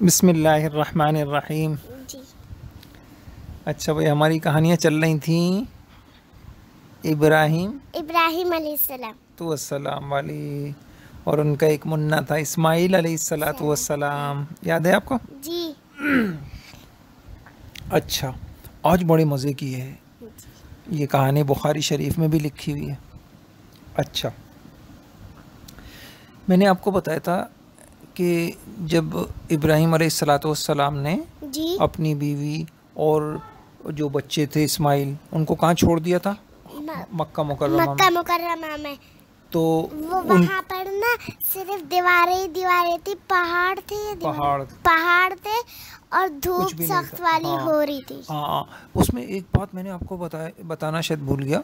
बिस्मिल्लाहिर्रहमानिर्रहीम। अच्छा भाई हमारी कहानियाँ चल रही थी इब्राहिम। इब्राहिम अलैहिस्सलाम। तो अस्सलाम वाली और उनका एक मुन्ना था इस्माइल अलैहिस्सलातु वस्सलाम। याद है आपको? जी। अच्छा आज बड़े मज़े की है। ये कहानी बुखारी शरीफ में भी लिखी हुई है। अच्छा। मैंने आपको बताया था कि जब इब्राहिम अलैहिस्सलाम ने जी। अपनी बीवी और जो बच्चे थे इस्माइल उनको कहाँ छोड़ दिया था? मक्का मुकर्रमा मक्का मुकर्रमा में। तो वो वहाँ पर ना सिर्फ़ दीवारें ही दीवारें थी पहाड़ थे पहाड़। पहाड़ थे और धूप सख्त वाली हाँ। हो रही थी। हाँ। उसमें एक बात मैंने आपको बताया बताना शायद भूल गया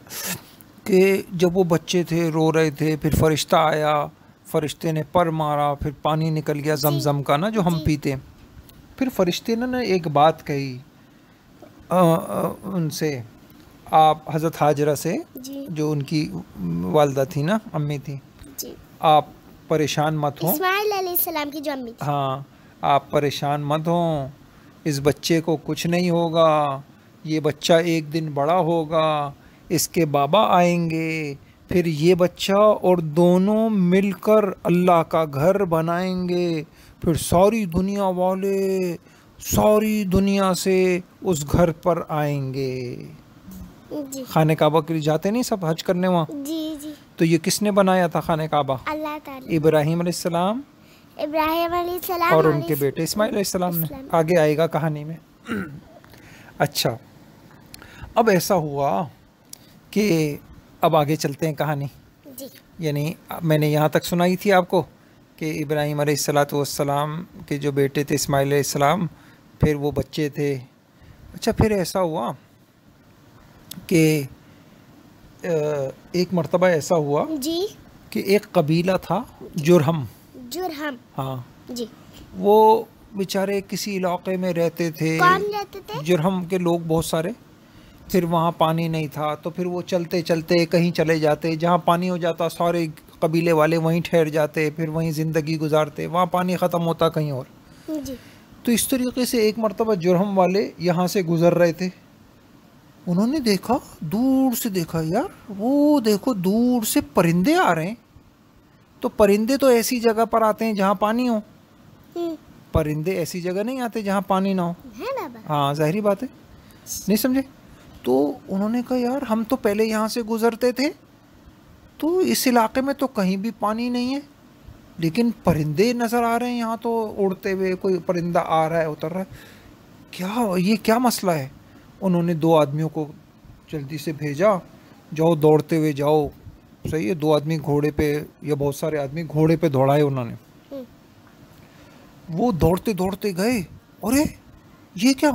कि जब वो बच्चे थे रो रहे थे फिर फरिश्ता आया फरिश्ते ने पर मारा फिर पानी निकल गया जमजम का ना जो हम पीते। फिर फरिश्ते ने ना एक बात कही अ, अ, उनसे आप हज़रत हाजरा से जी। उनकी वालदा थी ना अम्मी थी जी। आप परेशान मत हो। इस्माइल की जो अम्मी थी। हाँ आप परेशान मत हो इस बच्चे को कुछ नहीं होगा ये बच्चा एक दिन बड़ा होगा इसके बाबा आएँगे फिर ये बच्चा और दोनों मिलकर अल्लाह का घर बनाएँगे। फिर सारी दुनिया वाले सारी दुनिया से उस घर पर आएँगे। जी। खाने काबा के लिए जाते नहीं सब हज करने वहाँ? जी जी। तो ये किसने बनाया था खाने काबा? अल्लाह इब्राहिम अलैहिस्सलाम इब्राहिम अलैहिस्सलाम और और उनके बेटे इस्माइल अलैहिस्सलाम ने। आगे आएगा कहानी में। अच्छा अब ऐसा हुआ कि अब आगे चलते हैं कहानी। जी। यानी मैंने यहाँ तक सुनाई थी आपको कि इब्राहिम अलैहिस्सलाम के जो बेटे थे इसमाइल अलैहिस्सलाम फिर वो बच्चे थे। अच्छा फिर ऐसा हुआ कि एक मरतबा ऐसा हुआ जी। कि एक कबीला था जुरहम। जुरहम। हाँ। जी। वो बेचारे किसी इलाके में रहते थे। कौन रहते थे? जुरहम के लोग बहुत सारे। फिर वहाँ पानी नहीं था तो फिर वो चलते चलते कहीं चले जाते जहाँ पानी हो जाता सारे कबीले वाले वहीं ठहर जाते फिर वहीं ज़िंदगी गुजारते वहाँ पानी ख़त्म होता कहीं और। जी। तो इस तरीके से एक मरतबा जुर्म वाले यहाँ से गुज़र रहे थे। उन्होंने देखा दूर से देखा यार वो देखो दूर से परिंदे आ रहे हैं। तो परिंदे तो ऐसी जगह पर आते हैं जहाँ पानी हो। हम्म, परिंदे ऐसी जगह नहीं आते जहाँ पानी ना हो। हाँ ज़ाहिर बात है। नहीं समझे? तो उन्होंने कहा यार हम तो पहले यहाँ से गुजरते थे तो इस इलाके में तो कहीं भी पानी नहीं है। लेकिन परिंदे नज़र आ रहे हैं यहाँ तो उड़ते हुए कोई परिंदा आ रहा है उतर रहा है। क्या ये क्या मसला है? उन्होंने दो आदमियों को जल्दी से भेजा जाओ दौड़ते हुए जाओ। सही है दो आदमी घोड़े पे या बहुत सारे आदमी घोड़े पे दौड़ाए उन्होंने। हम्म, वो दौड़ते दौड़ते गए अरे ये क्या?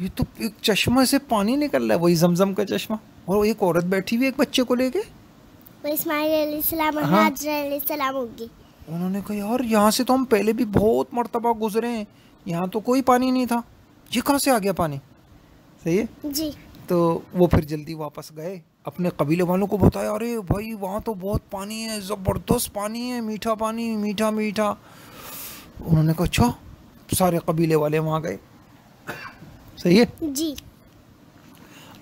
ये तो एक चश्मा से पानी निकल रहा है वही जमजम का चश्मा। और एक औरत बैठी हुई एक बच्चे को लेके। हाँ। उन्होंने कहा यार यहाँ से तो हम पहले भी बहुत मरतबा गुजरे हैं। यहाँ तो कोई पानी नहीं था। ये कहाँ से आ गया पानी? सही है? जी। तो वो फिर जल्दी वापस गए। अपने कबीले वालों को बताया अरे भाई वहाँ तो बहुत पानी है ज़बरदस्त पानी है मीठा पानी मीठा मीठा। उन्होंने कहा अच्छा सारे कबीले वाले वहाँ गए। सही है? जी।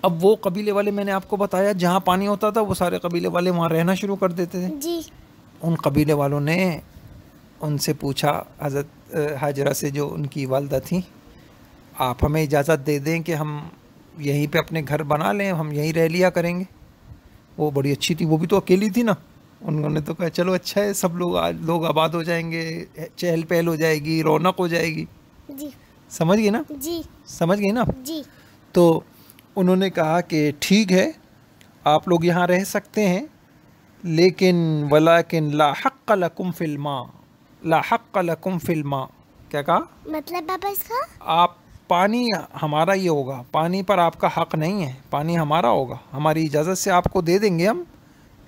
अब वो कबीले वाले मैंने आपको बताया जहाँ पानी होता था वो सारे कबीले वाले वहाँ रहना शुरू कर देते थे। जी। उन कबीले वालों ने उनसे पूछा हज़रत हाजरा से जो उनकी वालदा थी आप हमें इजाज़त दे दें कि हम यहीं पे अपने घर बना लें हम यहीं रह लिया करेंगे? वो बड़ी अच्छी थी वो भी तो अकेली थी ना। उन्होंने तो कहा चलो अच्छा है सब लोग आज लोग आबाद हो जाएँगे चहल पहल हो जाएगी रौनक हो जाएगी। जी। समझ गई ना? जी। समझ गई ना? जी। तो उन्होंने कहा कि ठीक है आप लोग यहाँ रह सकते हैं लेकिन वलाकिन ला हक़ लकुम फिल्मा ला हक़ लकुम फिल्मा क्या कहा? मतलब बाबा इसका? आप पानी हमारा ये होगा। पानी पर आपका हक नहीं है। पानी हमारा होगा। हमारी इजाज़त से आपको दे देंगे हम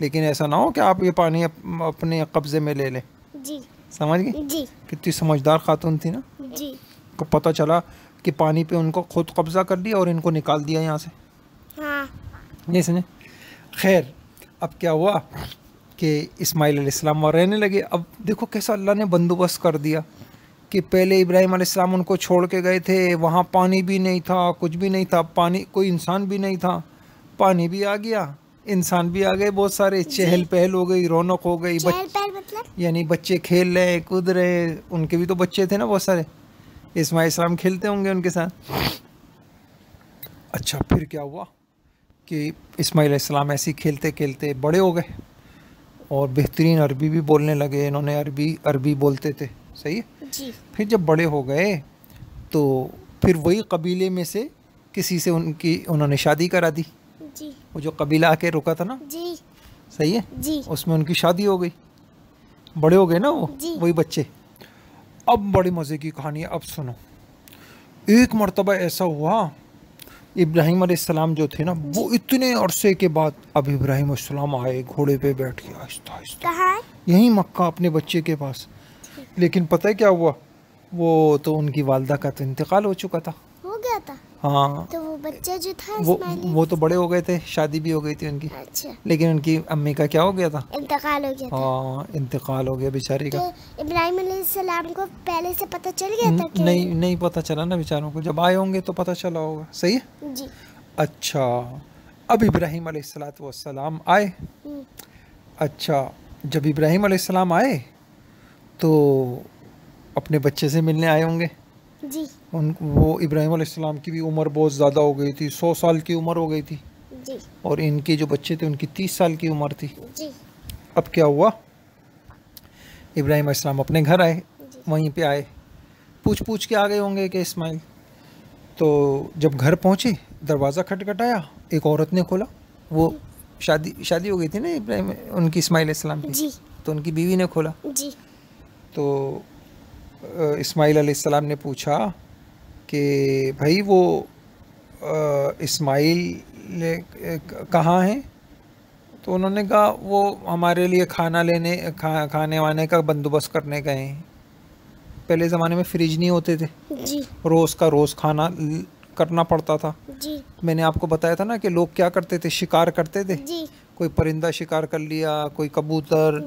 लेकिन ऐसा ना हो कि आप ये पानी अपने कब्ज़े में ले लें। जी। समझ गए जी। कितनी समझदार खातून थी ना? जी। पता चला कि पानी पे उनको खुद कब्ज़ा कर लिया और इनको निकाल दिया यहाँ से। हाँ। नहीं खैर अब क्या हुआ कि इस्माइल अलैहिस्सलाम वहाँ रहने लगे। अब देखो कैसा अल्लाह ने बंदोबस्त कर दिया कि पहले इब्राहिम अलैहिस्सलाम उनको छोड़ के गए थे वहाँ पानी भी नहीं था कुछ भी नहीं था पानी कोई इंसान भी नहीं था। पानी भी आ गया इंसान भी आ गए बहुत सारे चहल पहल हो गई रौनक हो गई बच- मतलब? यानी बच्चे खेल रहे कूद रहे उनके भी तो बच्चे थे ना बहुत सारे। इस्माइल इस्लाम खेलते होंगे उनके साथ। अच्छा फिर क्या हुआ कि इस्माइल इस्लाम ऐसे खेलते खेलते बड़े हो गए और बेहतरीन अरबी भी बोलने लगे इन्होंने अरबी अरबी बोलते थे। सही है? जी। फिर जब बड़े हो गए तो फिर वही कबीले में से किसी से उनकी उन्होंने शादी करा दी। जी। वो जो कबीला आके रुका था ना? जी। सही है? जी। उसमें उनकी शादी हो गई। बड़े हो गए ना वो? वही बच्चे? अब बड़ी मज़े की कहानी है अब सुनो। एक मरतबा ऐसा हुआ इब्राहिम सलाम जो थे ना वो इतने अरसे के बाद अब इब्राहिम सलाम आए घोड़े पे बैठ के आहिस्ता आहिस्ता। यही यहीं मक्का अपने बच्चे के पास। लेकिन पता है क्या हुआ? वो तो उनकी वालदा का तो इंतकाल हो चुका था। गया था हाँ। तो वो बच्चा जो था वो वो तो बड़े हो गए थे शादी भी हो गई थी उनकी। अच्छा। लेकिन उनकी अम्मी का क्या हो गया था? इंतकाल हो गया था। हाँ इंतकाल हो गया बेचारी का। तो इब्राहिम अलैहिस्सलाम को पहले से पता चल गया था नहीं नहीं पता चला ना बेचारों को। जब आए होंगे तो पता चला होगा। सही है? जी। अच्छा। अब इब्राहिम अलैहिस्सलाम आए। हम्म, अच्छा जब इब्राहिम अलैहिस्सलाम आए तो अपने बच्चे से मिलने आए होंगे। जी। उन वो इब्राहिम अलैहिस्सलाम की भी उम्र बहुत ज़्यादा हो गई थी सौ साल की उम्र हो गई थी। जी। और इनके जो बच्चे थे उनकी तीस साल की उम्र थी। जी। अब क्या हुआ? इब्राहिम अलैहिस्सलाम अपने घर आए वहीं पे आए। पूछ पूछ के आ गए होंगे कि इस्माइल तो जब घर पहुँचे दरवाज़ा खटखटाया एक औरत ने खोला। वो शादी शादी हो गई थी ना इब्राहिम उनकी इस्माइल इस्लाम की? तो उनकी बीवी ने खोला। जी। तो इस्माइल अलैहिस्सलाम ने पूछा कि भाई वो इस्माइल कहाँ हैं? तो उन्होंने कहा वो हमारे लिए खाना लेने खा, खाने वाने का बंदोबस्त करने गए हैं। पहले ज़माने में फ्रिज नहीं होते थे। जी। रोज़ का रोज़ खाना करना पड़ता था। जी। मैंने आपको बताया था ना कि लोग क्या करते थे? शिकार करते थे। जी। कोई परिंदा शिकार कर लिया कोई कबूतर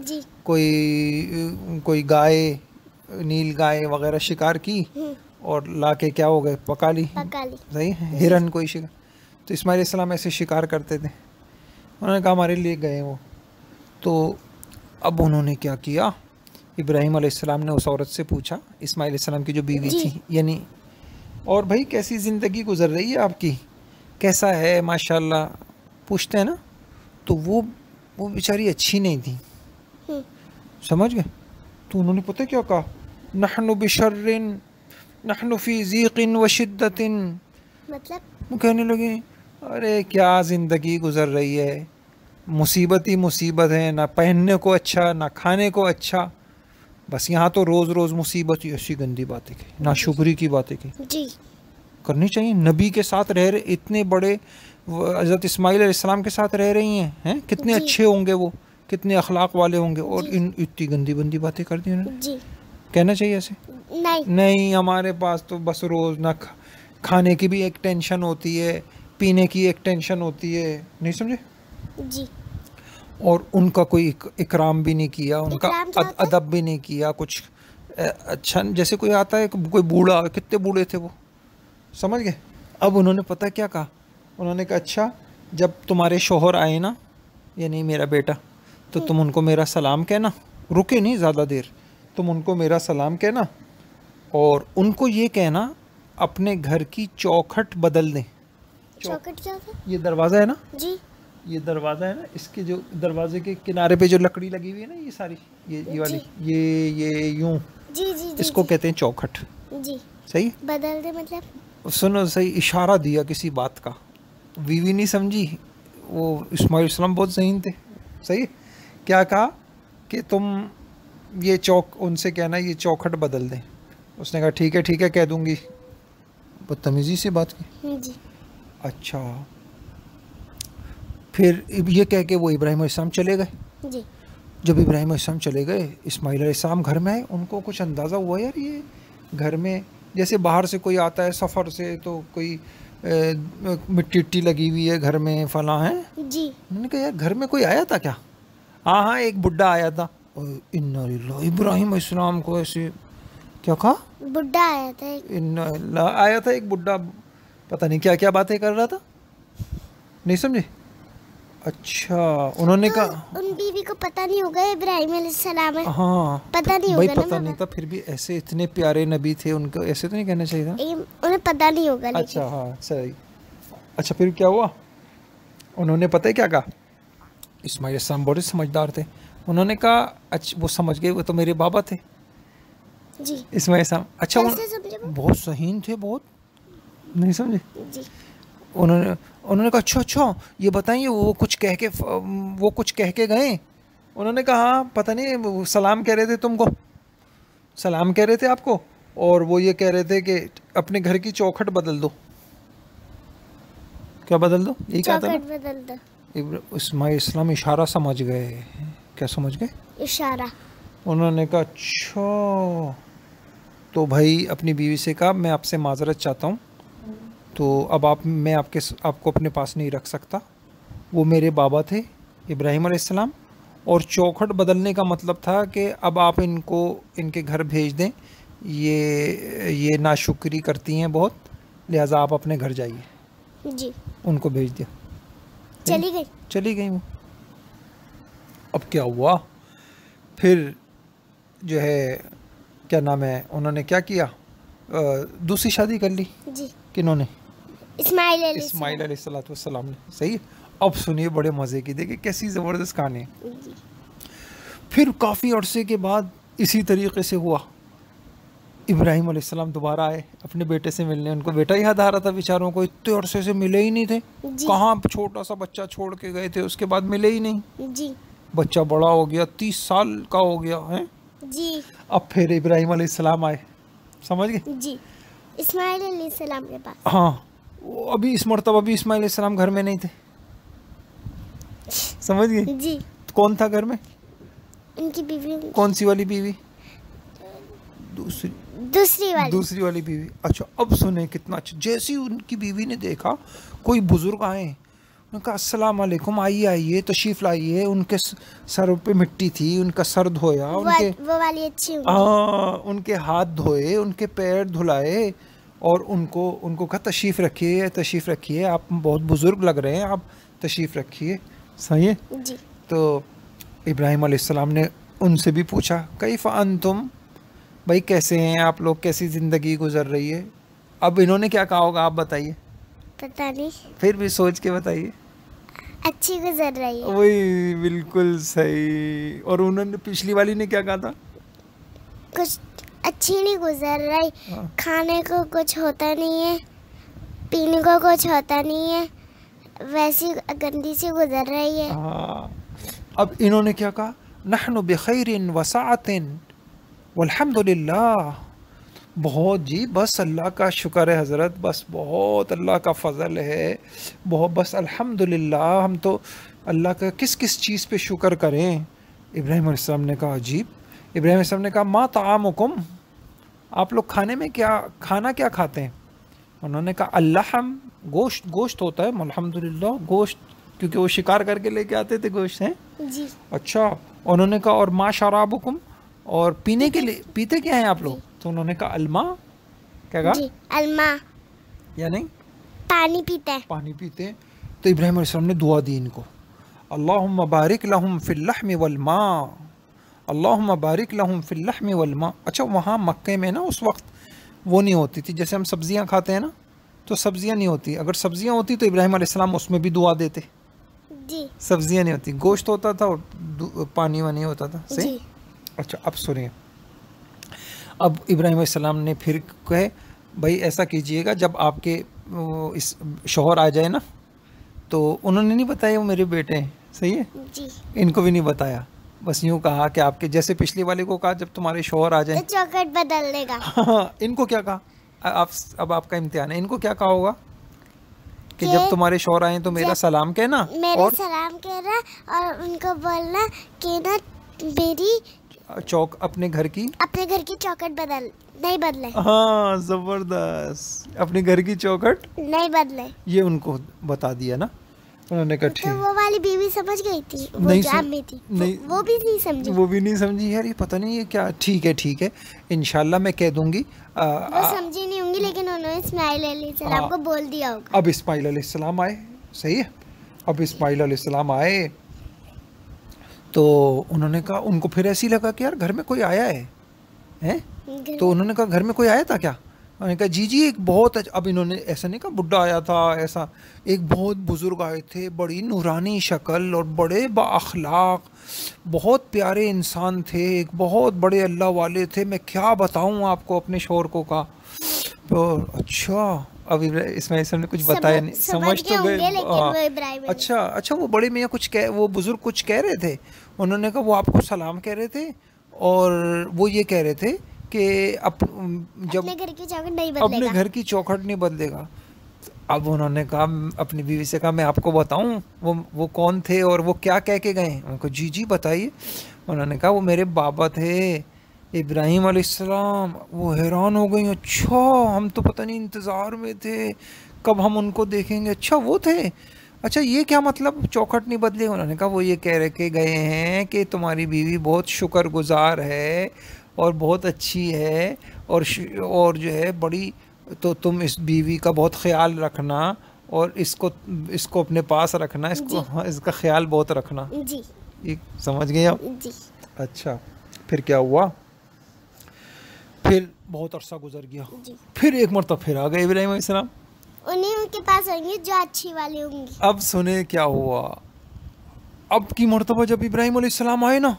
कोई कोई गाय नील गाय वगैरह शिकार की। हम्म, और ला के क्या हो गए? पका ली? पका ली। सही है? हिरन कोई शिकार? तो इस्माइल इस्लाम ऐसे शिकार करते थे। उन्होंने कहा हमारे लिए गए वो। तो अब उन्होंने क्या किया? इब्राहिम अलैहिस्सलाम ने उस औरत से पूछा इस्माइल इस्लाम की जो बीवी थी यानी और भाई कैसी ज़िंदगी गुजर रही है आपकी? कैसा है? माशाल्लाह। पूछते हैं ना तो वो वो बेचारी अच्छी नहीं थी। हम्म, समझ गए? तो उन्होंने पता क्या कहा? नहनु बिशर्रिन नहनु फ़ी ज़ीक़िन व शिद्दतिन। मतलब? वो कहने लगे अरे क्या ज़िंदगी गुजर रही है? मुसीबत ही मुसीबत है ना पहनने को अच्छा ना खाने को अच्छा। बस यहाँ तो रोज़ रोज़ मुसीबत ही ऐसी गंदी बातें की ना शुक्री की बातें की जी। करनी चाहिए। नबी के साथ रह रहे इतने बड़े हज़रत इस्माइल अलैहिस्सलाम के साथ रह रही हैं हैं? कितने अच्छे होंगे वो कितने अखलाक वाले होंगे और इन इतनी गंदी गंदी बातें कर दी उन्होंने। जी। कहना चाहिए ऐसे? नहीं। नहीं हमारे पास तो बस रोज़ ना खा- खाने की भी एक टेंशन होती है पीने की एक टेंशन होती है। नहीं समझे? जी। और उनका कोई इक, इकराम भी नहीं किया उनका अद, अदब भी नहीं किया कुछ अच्छा जैसे कोई आता है कोई बूढ़ा कितने बूढ़े थे वो? समझ गए? अब उन्होंने पता क्या कहा? उन्होंने कहा अच्छा जब तुम्हारे शोहर आए ना यानी मेरा बेटा तो तुम उनको मेरा सलाम कहना रुके नहीं ज़्यादा देर तुम उनको मेरा सलाम कहना और उनको ये कहना अपने घर की चौखट बदल दें। चौकट क्या ये दरवाज़ा है ना? जी। ये दरवाज़ा है ना? इसके जो दरवाजे के किनारे पे जो लकड़ी लगी हुई है ना ये सारी ये ये वाली ये ये यूँ। जी जी जी इसको जी, कहते हैं चौखट। जी। सही? बदल दे मतलब? सुनो सही इशारा दिया किसी बात का। बीवी नहीं समझी? वो इस्माइल इस्लाम बहुत जहीन थे। सही? क्या कहा? कि तुम ये चौक उनसे कहना ये चौखट बदल दें। उसने कहा ठीक है ठीक है कह दूँगी। बदतमीज़ी से बात की? जी। अच्छा। फिर ये कह के वो इब्राहिम इस्लाम चले गए? जी। जब इब्राहिम इस्लाम चले गए इस्माइल इस्लाम घर में आए उनको कुछ अंदाज़ा हुआ यार ये घर में जैसे बाहर से कोई आता है सफ़र से तो कोई मिट्टी इट्टी लगी हुई है घर में फला है? जी। उन्होंने कहा यार घर में कोई आया था क्या? हाँ हाँ एक बुढ़ा आया था। इन्ना इब्राहिम इस्लाम को ऐसे क्या कहा? बुढ़ा आया था एक। इन आया था एक बुढ़ा पता नहीं क्या क्या बातें कर रहा था। नहीं समझे? अच्छा उन्होंने कहा उन बीवी को पता नहीं होगा इब्राहिम सलाम है। हाँ पता नहीं भाई होगा पता नहीं था फिर भी ऐसे इतने प्यारे नबी थे उनको ऐसे तो नहीं कहना चाहिए था? उन्हें पता नहीं होगा अच्छा हाँ सही। अच्छा फिर क्या हुआ? उन्होंने पता है क्या कहा? इस्माइल इस्लाम बड़े समझदार थे। उन्होंने कहा अच्छा वो समझ गए वो तो मेरे बाबा थे। जी। इस्माइल इस्लाम अच्छा उन? बहुत सहीन थे बहुत। नहीं समझे? उन्होंने उन्होंने कहा अच्छा अच्छा ये बताइए वो कुछ कह के वो कुछ कह के गए? उन्होंने कहा हाँ पता नहीं सलाम कह रहे थे तुमको। सलाम कह रहे थे आपको और वो ये कह रहे थे कि अपने घर की चौखट बदल दो। क्या बदल दो? यही कहा था ना? इस्माइल इस्लाम इशारा समझ गए क्या समझ गए? इशारा। उन्होंने कहा अच्छा तो भाई अपनी बीवी से कहा मैं आपसे माजरत चाहता हूँ तो अब आप मैं आपके आपको अपने पास नहीं रख सकता। वो मेरे बाबा थे इब्राहिम अलैहिस्सलाम और चौखट बदलने का मतलब था कि अब आप इनको इनके घर भेज दें ये ये नाशुक्री करती हैं बहुत लिहाजा आप अपने घर जाइए। जी। उनको भेज दिया। चली गई? चली गई वो। अब क्या हुआ? फिर जो है क्या नाम है उन्होंने क्या किया? दूसरी शादी कर ली? जी। किन्होंने? इस्माइल इस्माइल अलैहिस्सलाम ने। सही है? अब सुनिए बड़े मज़े की। देखिए कैसी ज़बरदस्त कहानी फिर काफ़ी अरसे के बाद इसी तरीके से हुआ। इब्राहिम अलैहिस्सलाम दोबारा आए। अपने बेटे से मिलने। उनको बेटा याद आ रहा था बेचारों को। इतने अरसे से मिले ही नहीं थे। कहाँ छोटा सा बच्चा छोड़ के गए थे? उसके बाद मिले ही नहीं। जी। बच्चा बड़ा हो गया तीस साल का हो गया है। जी। अब फिर इब्राहिम अलैहिस्सलाम आए। समझ गए? जी। इस्माइल सलाम के पास। हाँ। अभी इस मरतबा भी इस्माइल अलैहिस्सलाम घर में नहीं थे। समझ गए? जी। कौन था घर में? उनकी बीवी। कौन सी वाली बीवी? दूसरी। दूसरी वाली। दूसरी वाली बीवी। अच्छा अब सुने कितना अच्छा। जैसी उनकी बीवी ने देखा कोई बुज़ुर्ग आए उन्होंने कहा अस्सलाम वालेकुम आइए आइए तशरीफ़ लाइए। उनके सर पे मिट्टी थी उनका सर धोया उनके वो वाली अच्छी होगी हाँ उनके हाथ धोए उनके पैर धुलाए और उनको उनको कहा तशरीफ़ रखिए तशरीफ़ रखिए आप बहुत बुज़ुर्ग लग रहे हैं आप तशरीफ़ रखिए। सही है? जी। तो इब्राहिम अलैहिस्सलाम ने उनसे भी पूछा कई फ़ान तुम भाई कैसे हैं आप लोग? कैसी ज़िंदगी गुजर रही है? अब इन्होंने क्या कहा होगा आप बताइए। पता नहीं। फिर भी सोच के बताइए। अच्छी गुजर रही है। वही बिल्कुल सही। और उन्होंने पिछली वाली ने क्या कहा था? कुछ अच्छी नहीं गुजर रही। हाँ। खाने को कुछ होता नहीं है पीने को कुछ होता नहीं है वैसी गंदी सी गुजर रही है। हाँ। अब इन्होंने क्या कहा? नहनु बखैरिन वसातिन वल्हम्दुलिल्लाह। बहुत जी बस अल्लाह का शुक्र है हज़रत बस बहुत अल्लाह का फ़ज़ल है बहुत बस अल्हम्दुलिल्लाह हम तो अल्लाह का किस किस चीज़ पे शुक्र करें? इब्राहिम अलैहिस्सलाम ने कहा अजीब। इब्राहिम अलैहिस्सलाम ने कहा मा तामुकुम? आप लोग खाने में क्या खाना क्या खाते हैं? उन्होंने कहा अल्लाह हम गोश्त गोश्त होता है अल्हम्दुलिल्लाह गोश्त क्योंकि वो शिकार करके लेके आते थे गोश्त हैं? जी। अच्छा उन्होंने कहा और माँ शराबुकुम? और पीने के लिए पीते क्या हैं आप लोग? तो उन्होंने कहा अलमा? क्या कहा? अलमा। या नहीं पानी पीते हैं। पानी पीते हैं। तो इब्राहिम अलैहिस्सलाम ने दुआ दी इनको। अल्लाहुम्मा बारिक लहुम फिल लहमी वल मा। अल्लाहुम्मा बारिक लहुम फिल लहमी वल मा। अच्छा वहाँ मक्के में ना उस वक्त वो नहीं होती थी। जैसे हम सब्ज़ियाँ खाते हैं ना तो सब्ज़ियाँ नहीं होती। अगर सब्ज़ियाँ होती तो इब्राहिम अलैहिस्सलाम उसमें भी दुआ देते। जी। सब्ज़ियाँ नहीं होती। गोश्त होता था और पानी वानी होता था। सही? अच्छा अब सुनिए। अब इब्राहिम ने फिर कहे भाई ऐसा कीजिएगा जब आपके इस शोहर आ जाए ना तो उन्होंने नहीं बताया वो मेरे बेटे हैं सही है? जी। इनको भी नहीं बताया। बस यूँ कहा कि आपके जैसे पिछले वाले को कहा जब तुम्हारे शोहर आ तो जाए चौकट बदल देगा। हाँ इनको क्या कहा? आप अब आपका इम्तिहान है। इनको क्या कहा होगा? कि जब तुम्हारे शोहर आए तो मेरा सलाम कहना मेरे और सलाम कहना और उनको बोलना कि ना मेरी चौक अपने घर की? अपने घर की चौकट बदल नहीं बदले। हाँ ज़बरदस्त। अपने घर की चौखट नहीं बदले। ये उनको बता दिया ना? उन्होंने कहा ठीक तो वो वाली बीवी समझ गई थी वो नहीं जाम सम- में थी। नहीं- वो, भी नहीं समझी। वो भी नहीं समझी। यार ये पता नहीं ये क्या ठीक है ठीक है। इनशाला मैं कह दूँगी आ, वो समझी नहीं होंगी लेकिन उन्होंने इस्माइल हाँ। को बोल दिया होगा। अब इस्माइल अलैहिस्सलाम आए। सही है? अब इस्माइल अलैहिस्सलाम आए। तो उन्होंने कहा उनको फिर ऐसी लगा कि यार घर में कोई आया है? हैं? तो उन्होंने कहा घर में कोई आया था क्या? उन्होंने कहा जी जी एक बहुत अच्छा अब इन्होंने ऐसा नहीं कहा बुढ़ा आया था ऐसा। एक बहुत बुज़ुर्ग आए थे बड़ी नूरानी शक्ल और बड़े बाखलाक बहुत प्यारे इंसान थे एक बहुत बड़े अल्लाह वाले थे। मैं क्या बताऊँ आपको अपने शोर को का? तो अच्छा अब इस्माइल साहब ने कुछ बताया नहीं। समझ तो गए हाँ। अच्छा अच्छा वो बड़े मियाँ कुछ कह वो बुज़ुर्ग कुछ कह रहे थे? उन्होंने कहा वो आपको सलाम कह रहे थे? और वो ये कह रहे थे कि अप जब अपने घर की चौखट नहीं बदलेगा। अपने घर की चौखट नहीं बदलेगा। अब उन्होंने कहा अपनी बीवी से कहा मैं आपको बताऊँ वो वो कौन थे और वो क्या कह के गए? उनको जी जी बताइए। उन्होंने कहा वो मेरे बाबा थे। इब्राहिम अलैहिस्सलाम वो हैरान हो गई अच्छा हम तो पता नहीं इंतज़ार में थे कब हम उनको देखेंगे? अच्छा वो थे। अच्छा ये क्या मतलब? चौखट नहीं बदली? उन्होंने कहा वो ये कह रहे के गए हैं कि तुम्हारी बीवी बहुत शुक्रगुजार है और बहुत अच्छी है और और जो है बड़ी तो तुम इस बीवी का बहुत ख्याल रखना और इसको इसको अपने पास रखना इसको हाँ इसका ख्याल बहुत रखना। जी। ये समझ गए आप? जी। अच्छा फिर क्या हुआ? फिर बहुत अरसा गुजर गया। फिर एक मरतबा फिर आ गए इब्राहिम अलैहिस्सलाम उन्हीं उनके पास होंगी जो अच्छी वाली होंगी। अब सुने क्या हुआ। अब की मरतबा जब इब्राहिम अलैहिस्सलाम आए ना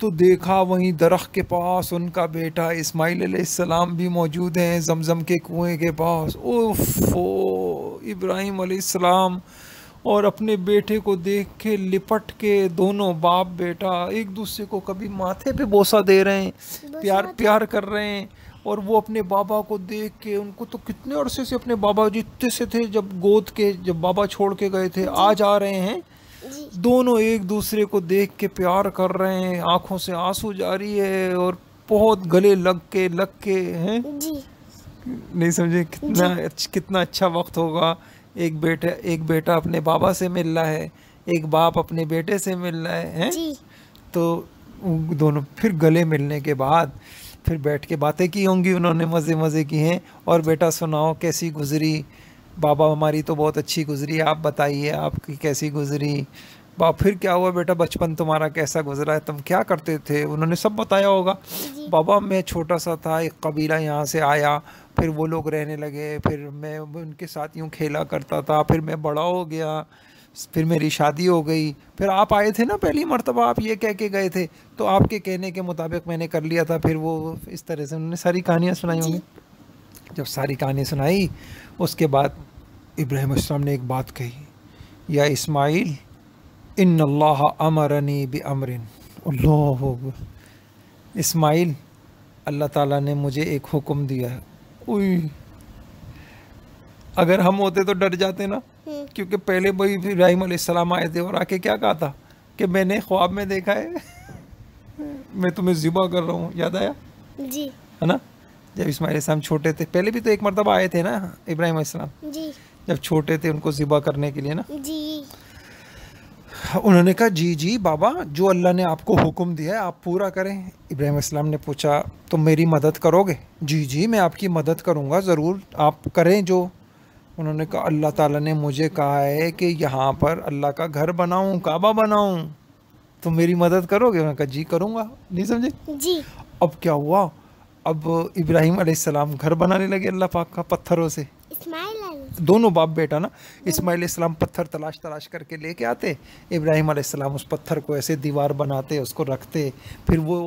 तो देखा वहीं दरख्त के पास उनका बेटा इस्माइल अलैहिस्सलाम भी मौजूद हैं जमजम के कुएँ के पास। ओफो इब्राहिम अलैहिस्सलाम और अपने बेटे को देख के लिपट के दोनों बाप बेटा एक दूसरे को कभी माथे पे बोसा दे रहे हैं प्यार प्यार कर रहे हैं और वो अपने बाबा को देख के उनको तो कितने अरसे से अपने बाबा जितने से थे जब गोद के जब बाबा छोड़ के गए थे आज आ रहे हैं। दोनों एक दूसरे को देख के प्यार कर रहे हैं आँखों से आँसू जारी है और बहुत गले लग के लग के हैं। जी। नहीं समझे कितना अच्छ- कितना अच्छा वक्त होगा। एक बेटा एक बेटा अपने बाबा से मिल रहा है एक बाप अपने बेटे से मिल रहा है हैं? जी। तो दोनों फिर गले मिलने के बाद फिर बैठ के बातें की होंगी उन्होंने मज़े मज़े की हैं। और बेटा सुनाओ कैसी गुजरी? बाबा हमारी तो बहुत अच्छी गुजरी आप बताइए आपकी कैसी गुजरी? बाप फिर क्या हुआ बेटा बचपन तुम्हारा कैसा गुजरा है? तुम क्या करते थे? उन्होंने सब बताया होगा। बाबा मैं छोटा सा था एक कबीला यहाँ से आया फिर वो लोग रहने लगे फिर मैं उनके साथ यूँ खेला करता था फिर मैं बड़ा हो गया फिर मेरी शादी हो गई। फिर आप आए थे ना पहली मरतबा आप ये कह के गए थे तो आपके कहने के मुताबिक मैंने कर लिया था फिर वो इस तरह से उन्होंने सारी कहानियाँ सुनाई होंगी। जब सारी कहानी सुनाई उसके बाद इब्राहिम अस्सलाम ने एक बात कही या इस्माइल इन अल्लाह अमरनी बि अमरिन अल्लाह इस्माइल अल्लाह ताला ने मुझे एक हुक्म दिया है। उई। अगर हम होते तो डर जाते ना। हम्म, क्योंकि पहले भाई इब्राहिम अलैहिस्सलाम आए थे और आके क्या कहा था? कि मैंने ख्वाब में देखा है। मैं तुम्हें ज़िबा कर रहा हूँ। याद आया? जी। है ना? जब इस्माइल अलैहिस्सलाम छोटे थे। पहले भी तो एक मरतबा आए थे ना इब्राहिम अलैहिस्सलाम जी। जब छोटे थे उनको ज़िबा करने के लिए ना? जी। उन्होंने कहा जी जी बाबा जो अल्लाह ने आपको हुक्म दिया है आप पूरा करें। इब्राहिम इस्लाम ने पूछा तुम मेरी मदद करोगे? जी जी मैं आपकी मदद करूँगा ज़रूर आप करें जो। उन्होंने कहा अल्लाह ताला ने मुझे कहा है कि यहाँ पर अल्लाह का घर बनाऊँ काबा बनाऊँ। तुम मेरी मदद करोगे? उन्होंने कहा जी करूँगा। नहीं समझे? जी। अब क्या हुआ? अब इब्राहिम अलैहिस्सलाम घर बनाने लगे अल्लाह पाक का पत्थरों से। दोनों बाप बेटा ना इसमाइल इस्लाम पत्थर तलाश तलाश करके लेके आते इब्राहिम अलैहिस्सलाम उस पत्थर को ऐसे दीवार बनाते उसको रखते फिर वो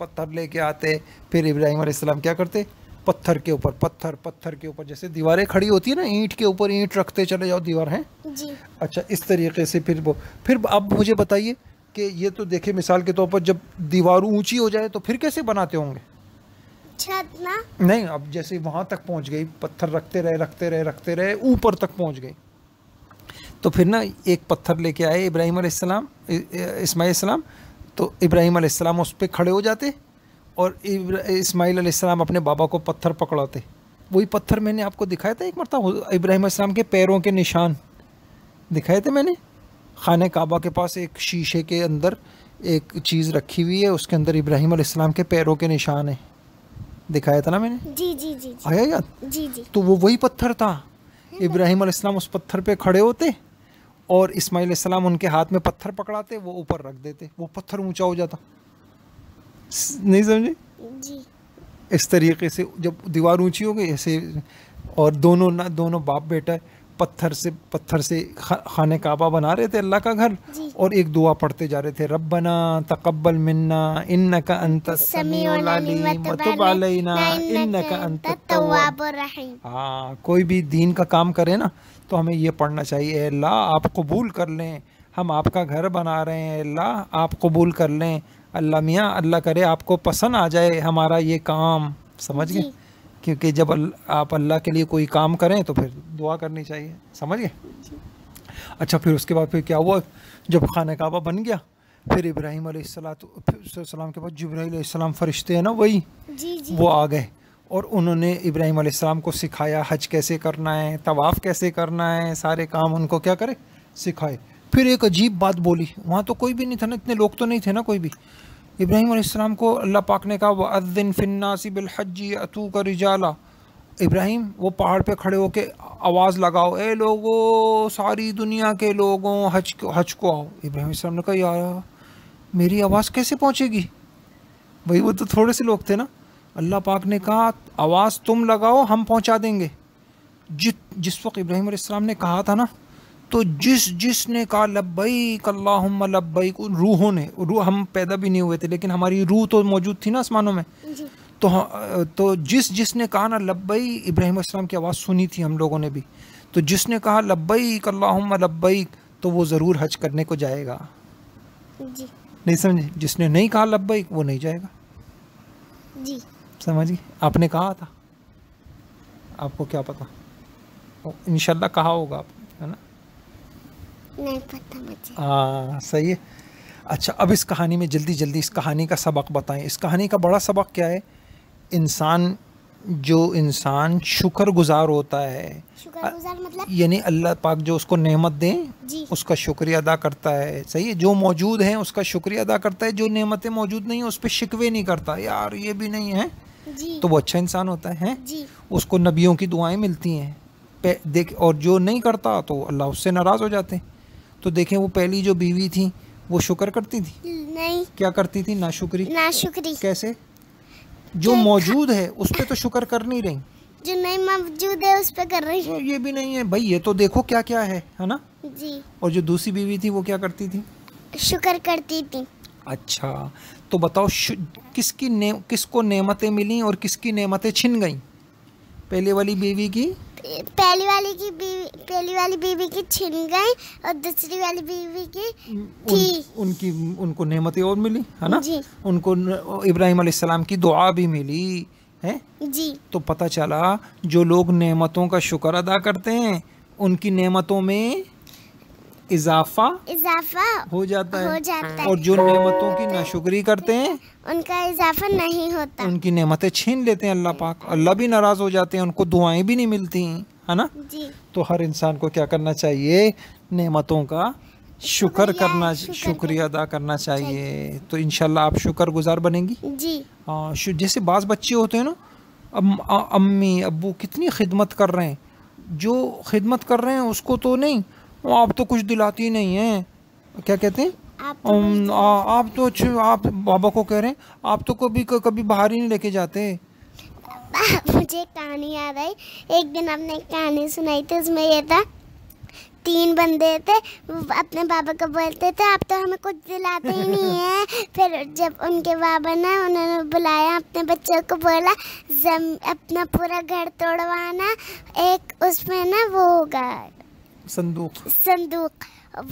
पत्थर लेके आते फिर इब्राहिम अलैहिस्सलाम क्या करते? पत्थर के ऊपर पत्थर पत्थर के ऊपर जैसे दीवारें खड़ी होती है ना ईंट के ऊपर ईंट रखते चले जाओ दीवार हैं? जी। अच्छा इस तरीके से फिर वो फिर अब मुझे बताइए कि ये तो देखे मिसाल के तौर पर जब दीवार ऊँची हो जाए तो फिर कैसे बनाते होंगे? ना नहीं, अब जैसे वहाँ तक पहुँच गई, पत्थर रखते रहे रखते रहे रखते रहे, ऊपर तक पहुँच गई। तो फिर ना एक पत्थर लेके आए इब्राहिम अलैहिस्सलाम, इ- इ- तो इब्राहिम अलैहिस्सलाम उस पर खड़े हो जाते और इस्माइल अलैहिस्सलाम अपने बाबा को पत्थर पकड़ाते। वही पत्थर मैंने आपको दिखाया था, एक मरतबा, इब्राहिम अलैहिस्सलाम के पैरों के निशान दिखाए थे मैंने। खाने काबा के पास एक शीशे के अंदर एक चीज़ रखी हुई है, उसके अंदर इब्राहिम अलैहिस्सलाम के पैरों के निशान है। दिखाया था ना मैंने? जी जी जी जी। आया याद? जी जी। तो वो वही पत्थर था। इब्राहिम अलैहिस्सलाम उस पत्थर पे खड़े होते और इस्माइल अलैहिस्सलाम उनके हाथ में पत्थर पकड़ाते वो ऊपर रख देते। वो पत्थर ऊँचा हो जाता। नहीं समझे? जी। इस तरीके से जब दीवार ऊँची हो गई ऐसे और दोनों ना दोनों बाप बेटा पत्थर से पत्थर से खाने काबा बना रहे थे अल्लाह का घर। और एक दुआ पढ़ते जा रहे थे रब्बना तकब्बल मिन्ना अंत अलैना इन्नका अंत हाँ कोई भी दीन का काम करे ना तो हमें ये पढ़ना चाहिए अल्लाह आप कबूल कर लें हम आपका घर बना रहे हैं अल्लाह आप कबूल कर लें। अल्लाह मियाँ अल्लाह करे आपको पसंद आ जाए हमारा ये काम। समझ गए। क्योंकि जब अल- आप अल्लाह के लिए कोई काम करें तो फिर दुआ करनी चाहिए। समझ गए? अच्छा फिर उसके बाद फिर क्या हुआ? जब खाना काबा बन गया फिर इब्राहिम सलाम के बाद जब्राईल सलाम फरिश्ते हैं ना वही? जी जी। वो आ गए और उन्होंने इब्राहिम अलैहिस्सलाम को सिखाया हज कैसे करना है तवाफ़ कैसे करना है सारे काम उनको क्या करे? सिखाए। फिर एक अजीब बात बोली। वहाँ तो कोई भी नहीं था ना इतने लोग तो नहीं थे ना कोई भी। इब्राहिम अलैहिस्सलाम को अल्लाह पाक ने कहा वअद्दिन फिन्नासी बिलहज्जी अतू का रिजाला। इब्राहिम, वो पहाड़ पे खड़े होके आवाज़ लगाओ, ए लोगो, सारी दुनिया के लोगों, हज हज को आओ। इब्राहिम अलैहिस्सलाम ने कहा, यार, मेरी आवाज़ कैसे पहुँचेगी? भाई वो तो थोड़े से लोग थे ना। अल्लाह पाक ने कहा, आवाज़ तुम लगाओ, हम पहुँचा देंगे। जित, जिस वक्त इब्राहिम अलैहिस्सलाम ने कहा था ना तो जिस जिसने कहा लब्बैक अल्लाहुम्मा लब्बैक उन रूहों ने रूह हम पैदा भी नहीं हुए थे लेकिन हमारी रूह तो मौजूद थी ना आसमानों में। तो तो जिस जिसने कहा ना लब्बई इब्राहिम अलैहिस्सलाम की आवाज़ सुनी थी हम लोगों ने भी। तो जिसने कहा लब्बैक अल्लाहुम्मा लब्बैक तो वो ज़रूर हज करने को जाएगा। जी। नहीं समझे? जिसने नहीं कहा लब्बैक वो नहीं जाएगा। जी। समझिए आपने कहा था? आपको क्या पता? इंशाल्लाह कहा होगा आप है ना? नहीं पता मुझे। हाँ सही है। अच्छा अब इस कहानी में जल्दी जल्दी इस कहानी का सबक बताएँ। इस कहानी का बड़ा सबक क्या है? इंसान जो इंसान शुक्र गुजार होता है शुक्रगुजार मतलब? यानी अल्लाह पाक जो उसको नेमत दें उसका शुक्रिया अदा करता है। सही है? जो मौजूद है उसका शुक्रिया अदा करता है। जो नेमतें मौजूद नहीं है उस पर शिकवे नहीं करता। यार ये भी नहीं है। जी। तो वो अच्छा इंसान होता है हैं? जी। उसको नबियों की दुआएँ मिलती हैं। देख और जो नहीं करता तो अल्लाह उससे नाराज़ हो जाते हैं। तो देखें वो पहली जो बीवी थी वो शुक्र करती थी? नहीं। क्या करती थी? नाशुक्री? ना शुक्री कैसे? जो मौजूद है उस पर तो शुक्र कर नहीं रही। जो नहीं मौजूद है उस पे कर रही तो ये भी नहीं है। भाई ये तो देखो क्या क्या है है ना? जी। और जो दूसरी बीवी थी वो क्या करती थी? शुक्र करती थी। अच्छा तो बताओ किसकी ने किसको नेमतें मिली और किसकी नेमतें छिन गई? पहले वाली बीवी की पहली वाली की बीवी पहली वाली बीवी की छिन गई और दूसरी वाली बीवी की थी। उन, उनकी उनको नेमतें और मिली है ना? जी। उनको इब्राहिम अलैहिस्सलाम की दुआ भी मिली है? जी। तो पता चला जो लोग नेमतों का शुक्र अदा करते हैं उनकी नेमतों में इजाफा इजाफा हो जाता है हो जाता है। और जो नेमतों की नाशुक्री करते हैं उनका इजाफा नहीं होता। उनकी नेमतें छीन लेते हैं अल्लाह पाक। अल्लाह भी नाराज़ हो जाते हैं उनको दुआएँ भी नहीं मिलती है ना? जी। तो हर इंसान को क्या करना चाहिए? नेमतों का शुक्र करना शुक्रिया अदा करना चाहिए। तो इंशाल्लाह आप शुक्र गुजार बनेंगी। जी। जैसे बास बच्चे होते हैं ना अम, अम्मी अब्बू कितनी खिदमत कर रहे हैं। जो खिदमत कर रहे हैं उसको तो नहीं आप तो कुछ दिलाती नहीं हैं। क्या कहते हैं? आप तो आ, आप तो अच्छे आप बाबा को कह रहे हैं आप तो कभी कभी बाहर ही नहीं लेके जाते। मुझे एक कहानी याद आई। एक दिन आपने एक कहानी सुनाई थी उसमें ये था तीन बंदे थे अपने बाबा को बोलते थे आप तो हमें कुछ दिलाते ही नहीं है। फिर जब उनके बाबा ने उन्होंने बुलाया अपने बच्चों को बोला जम अपना पूरा घर तोड़वाना एक उसमें ना वो होगा संदूक? संदूक।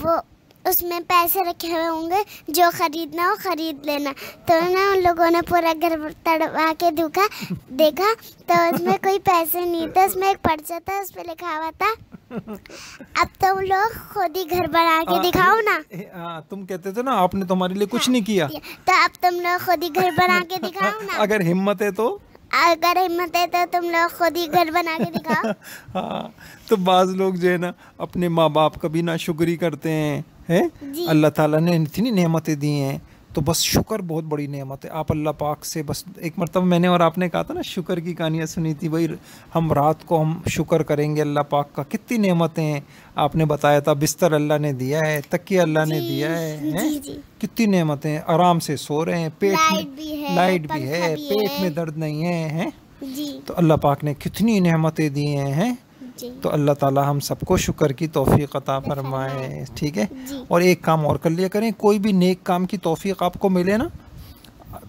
वो उसमें पैसे रखे हुए होंगे जो खरीदना हो खरीद लेना। तो ना उन लोगों ने पूरा घर तड़वा के देखा देखा तो उसमें कोई पैसे नहीं थे। उसमें एक पर्चा था उस पर लिखा हुआ था अब तुम लोग खुद ही घर बना के आ, दिखाओ ना। आ, तुम कहते थे ना आपने तुम्हारे लिए कुछ नहीं किया। तो अब तुम लोग खुद ही घर बना के दिखाओ ना। अगर हिम्मत है तो? अगर हिम्मत है तो तुम लोग खुद ही घर बना के दिखाओ। हाँ तो बाज़ लोग जो है ना अपने माँ बाप का भी ना शुक्री करते हैं है? अल्लाह ताला ने इतनी नेमतें दी हैं। तो बस शुक्र बहुत बड़ी नेमत है। आप अल्लाह पाक से बस एक मरतबा मैंने और आपने कहा था ना शुक्र की कहानियाँ सुनी थी भाई हम रात को हम शुक्र करेंगे अल्लाह पाक का। कितनी नेमतें हैं आपने बताया था बिस्तर अल्लाह ने दिया है तकिया अल्लाह ने दिया है, हैं? जी, जी। कितनी नेमतें हैं? आराम से सो रहे हैं पेट लाइट में भी है, लाइट भी है पेट में दर्द नहीं है हैं? जी। तो अल्लाह पाक ने कितनी नेमतें दी हैं हैं? तो अल्लाह ताला हम सबको शुक्र की तोफ़ी अता फरमाए ठीक है? और एक काम और कर लिया करें कोई भी नेक काम की तोफ़ी आपको मिले ना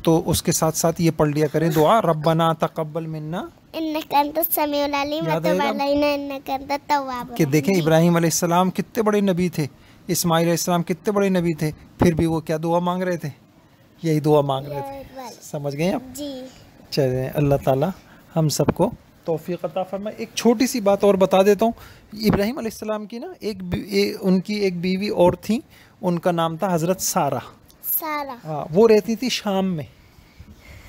तो उसके साथ साथ ये पढ़ लिया करें दुआ रब्बना तकब्बल मिन्ना। कि देखें इब्राहिम अलैहिस्सलाम कितने बड़े नबी थे इस्माइल अलैहिस्सलाम कितने बड़े नबी थे फिर भी वो क्या दुआ मांग रहे थे? यही दुआ मांग रहे थे। समझ गए आप? जी। चलें अल्लाह ताला हम सबको तौफीक अता फरमाए। एक छोटी सी बात और बता देता हूँ। इब्राहिम अलैहिस्सलाम की ना एक, ए, उनकी एक बीवी और थी। उनका नाम था हज़रत सारा। सारा। हाँ वो रहती थी शाम में।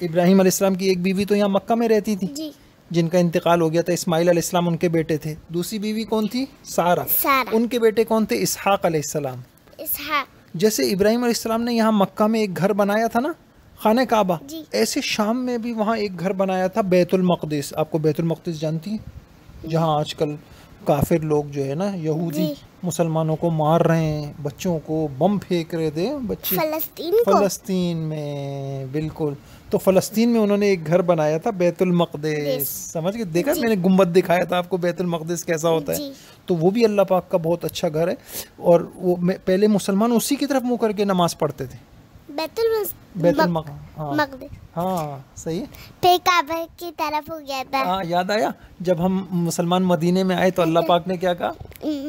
इब्राहिम अलैहिस्सलाम की एक बीवी तो यहाँ मक्का में रहती थी। जी। जिनका इंतकाल हो गया था इस्माइल अलैहिस्सलाम उनके बेटे थे। दूसरी बीवी कौन थी? सारा। सारा। उनके बेटे कौन थे? इसहाक अलैहिस्सलाम इसहाक। जैसे इब्राहिम अलैहिस्सलाम ने यहाँ मक्का में एक घर बनाया था ना खाने काबा? ऐसे शाम में भी वहाँ एक घर बनाया था बैतुल मक़दिस। आपको बैतुल मक़दिस जानती हैं? जहाँ आजकल काफिर लोग जो है ना यहूदी मुसलमानों को मार रहे हैं बच्चों को बम फेंक रहे थे बच्चे। फलस्तीन को। फलस्तीन में बिल्कुल। तो फलस्तीन में उन्होंने एक घर बनाया था बैतुल मक़दिस। दिस। समझ के देखा मैंने गुंबद दिखाया था आपको बैतुल मक़दिस कैसा होता है? तो वो भी अल्लाह पाक का बहुत अच्छा घर है। और वो पहले मुसलमान उसी की तरफ़ मुँह करके नमाज़ पढ़ते थे। बैतुल बैतुल मक- हाँ। हाँ सही है। फिर काबा की तरफ़ हो गया था। हाँ याद आया? जब हम मुसलमान मदीने में आए तो अल्लाह पाक ने क्या कहा?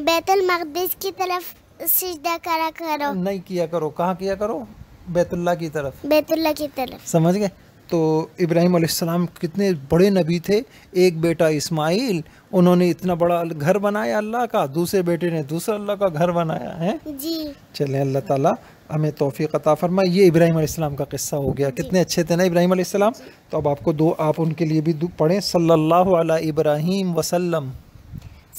बैतुल मकदिस की तरफ़ सिजदा करा करो। नहीं किया करो। कहाँ किया करो? बैतुल्ला की तरफ़। बैतुल्ला की तरफ़। समझ गए? तो इब्राहिम अलैहिस्सलाम कितने बड़े नबी थे। एक बेटा इस्माइल उन्होंने इतना बड़ा घर बनाया अल्लाह का। दूसरे बेटे ने दूसरा अल्लाह का घर बनाया है? जी। चले अल्लाह ताला हमें तौफीक अता फरमाए। ये इब्राहिम अलैहिस्सलाम का किस्सा हो गया। कितने अच्छे थे ना इब्राहिम अलैहिस्सलाम तो अब आपको दो आप उनके लिए भी पढ़ें। सल्लल्लाहु अला इब्राहिम वसल्लम।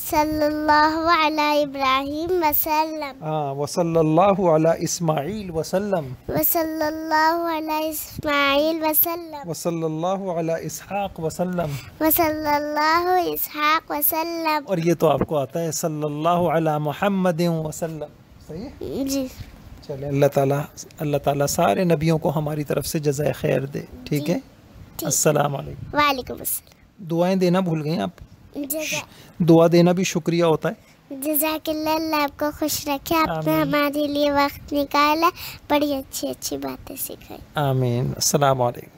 सल्लल्लाहु अला इब्राहिम वसल्लम। हाँ वसल्लल्लाहु अला इस्माइल वसल्लम। वसल्लल्लाहु अला इस्माइल वसल्लम। वसल्लल्लाहु अला इसहाक वसल्लम। वसल्लल्लाहु इसहाक वसल्लम। और ये तो आपको आता है सल्लल्लाहु मुहम्मद वसल्लम। सही है? जी। चले अल्लाह ताला अल्लाह ताला सारे नबियों को हमारी तरफ़ से जज़ाय खैर दे। ठीक है? अस्सलाम वालेकुम दुआएँ देना भूल गए आप? दुआ देना भी शुक्रिया होता है। जजाकल्ला आपको खुश रखे। आपने हमारे लिए वक्त निकाला। बड़ी अच्छी अच्छी बातें सिखाई। आमीन। अस्सलाम वालेकुम।